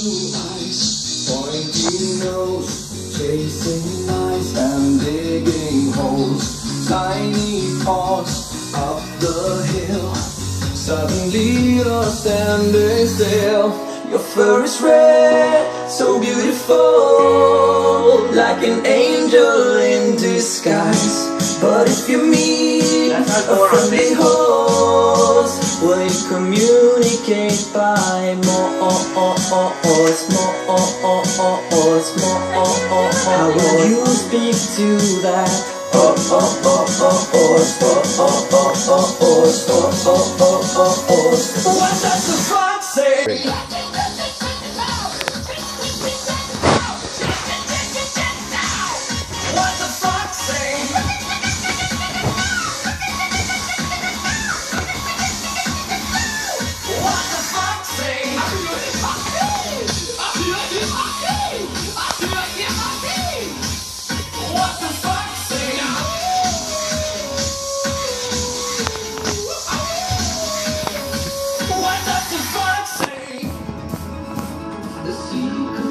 blue eyes, pointy nose, chasing mice and digging holes, tiny paws up the hill. Suddenly you're standing still. Your fur is red, so beautiful, like an angel in disguise. But if you meet a friendly you communicate by more more How will you speak to that? What does the fox say? you